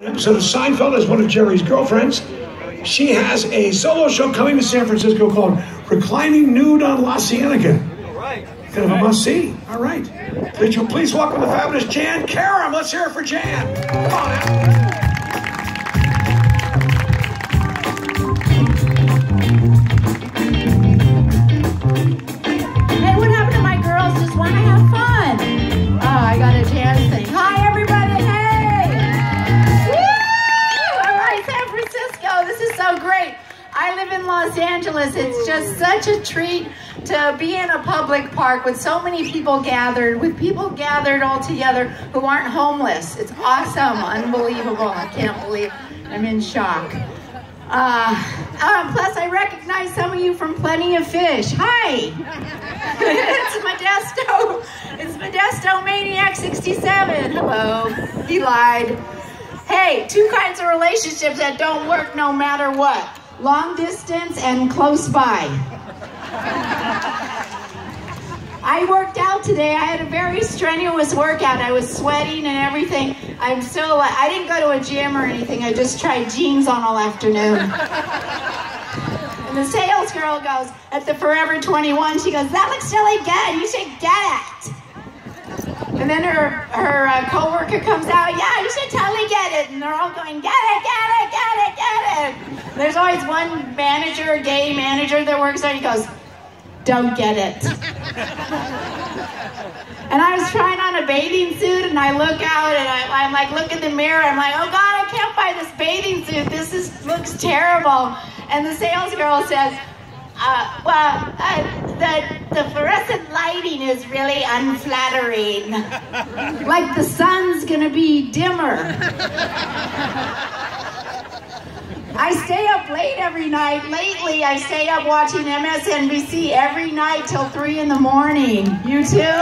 episode of Seinfeld as one of Jerry's girlfriends. She has a solo show coming to San Francisco called Reclining Nude on La Cienega. All right. Kind of a must see. All right. Could you please welcome the fabulous Jann Karam? Let's hear it for Jann. Come on out. Just such a treat to be in a public park with so many people gathered, with people gathered all together who aren't homeless. It's awesome, unbelievable. I can't believe I'm in shock. Uh, uh, plus, I recognize some of you from Plenty of Fish. Hi! it's Modesto. It's Modesto Maniac 67. Hello. He lied. Hey, two kinds of relationships that don't work no matter what long distance and close by. I worked out today. I had a very strenuous workout. I was sweating and everything. I'm so, I didn't go to a gym or anything. I just tried jeans on all afternoon. And the sales girl goes, at the Forever 21, she goes, that looks really good. You should get it. And then her, her uh, coworker comes out, yeah, you should totally get it. And they're all going, get it, get it, get it. There's always one manager, gay manager that works there. He goes, don't get it. And I was trying on a bathing suit, and I look out, and I, am like, look in the mirror. I'm like, oh God, I can't buy this bathing suit. This is looks terrible. And the sales girl says, uh, well, uh, the the fluorescent lighting is really unflattering. like the sun's gonna be dimmer. I stay up late every night. Lately, I stay up watching MSNBC every night till 3 in the morning. You too?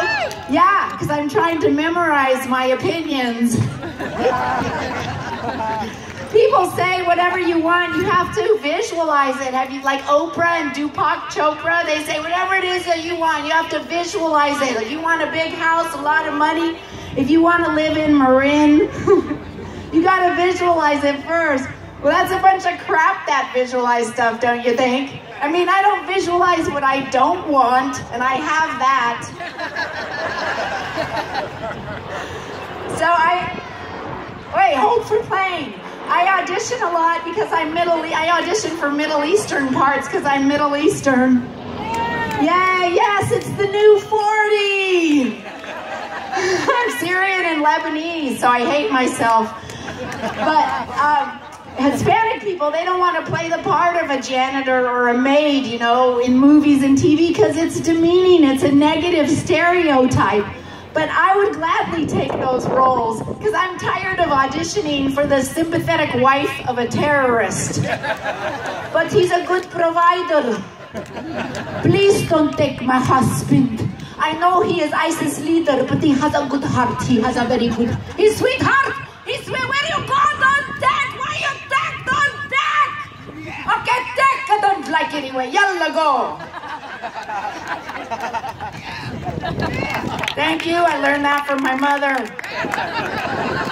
Yeah, because I'm trying to memorize my opinions. People say whatever you want, you have to visualize it. Have you, like Oprah and Deepak Chopra, they say whatever it is that you want, you have to visualize it. You want a big house, a lot of money. If you want to live in Marin, you got to visualize it first. Well, that's a bunch of crap, that visualize stuff, don't you think? I mean, I don't visualize what I don't want, and I have that. so I, wait, hold for playing. I audition a lot because I'm Middle, I audition for Middle Eastern parts because I'm Middle Eastern. Yeah, yes, it's the new 40. I'm Syrian and Lebanese, so I hate myself. But, um, Hispanic people, they don't want to play the part of a janitor or a maid, you know, in movies and TV because it's demeaning. It's a negative stereotype. But I would gladly take those roles because I'm tired of auditioning for the sympathetic wife of a terrorist. But he's a good provider. Please don't take my husband. I know he is ISIS leader, but he has a good heart. He has a very good, his sweetheart. He's where you go, don't deck. Why you deck, don't deck. Okay, deck. I don't like anyway. Yalla Thank you. I learned that from my mother.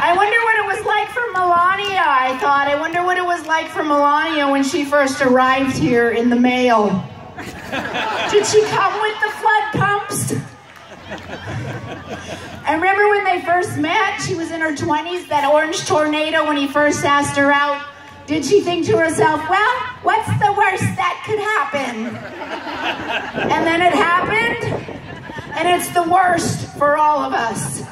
I wonder what it was like for Melania. I thought. I wonder what it was like for Melania when she first arrived here in the mail. Did she come with the flood pumps? I remember when they first met, she was in her 20s, that orange tornado when he first asked her out. Did she think to herself, well, what's the worst that could happen? And then it happened, and it's the worst for all of us.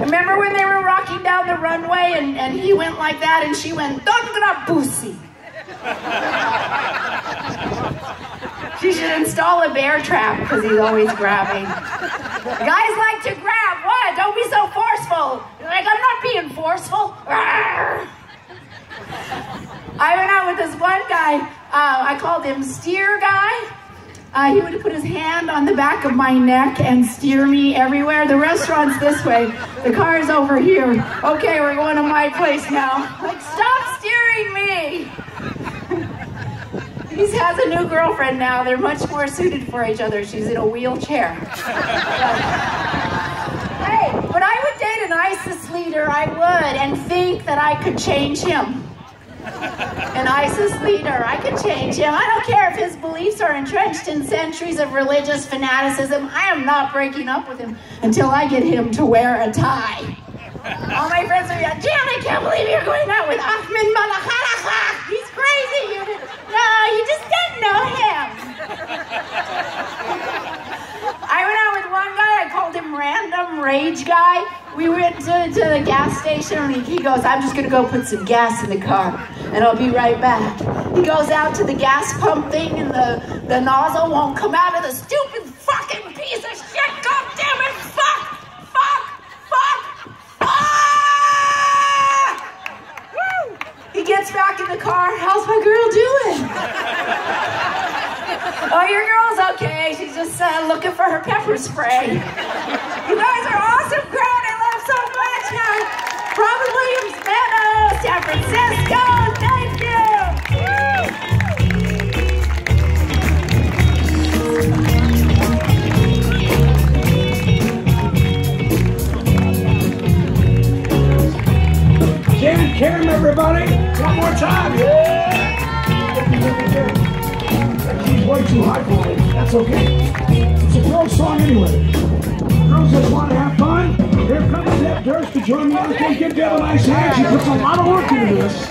Remember when they were rocking down the runway and, and he went like that and she went, Don't grab pussy. She should install a bear trap because he's always grabbing. Guys like to grab. What? Don't be so forceful. You're like, I'm not being forceful. I went out with this one guy. Uh, I called him Steer Guy. Uh, he would put his hand on the back of my neck and steer me everywhere. The restaurant's this way. The car's over here. Okay, we're going to my place now. Like, stop steering me. He has a new girlfriend now. They're much more suited for each other. She's in a wheelchair. hey, but I would date an ISIS leader, I would, and think that I could change him. An ISIS leader, I could change him. I don't care if his beliefs are entrenched in centuries of religious fanaticism. I am not breaking up with him until I get him to wear a tie. All my friends are like, Jann, I can't believe you're going out with Ahmed Malakhalakha. He's crazy. You no, you just didn't know him. I went out with one guy, I called him Random Rage Guy. We went to, to the gas station and he, goes, I'm just gonna go put some gas in the car and I'll be right back. He goes out to the gas pump thing and the, the nozzle won't come out of the stupid fucking piece of shit. God damn it, fuck, fuck, fuck, fuck! Woo! He gets back in the car, how's my girl doing? Oh, your girl's okay. She's just uh, looking for her pepper spray. Everybody. One more time. Yeah. He's way too high for me. That's okay. It's a girl song anyway. Girls just want to have fun. Here comes Deb Durst to join me on the Give Deb a nice hand. She puts a lot of work into this.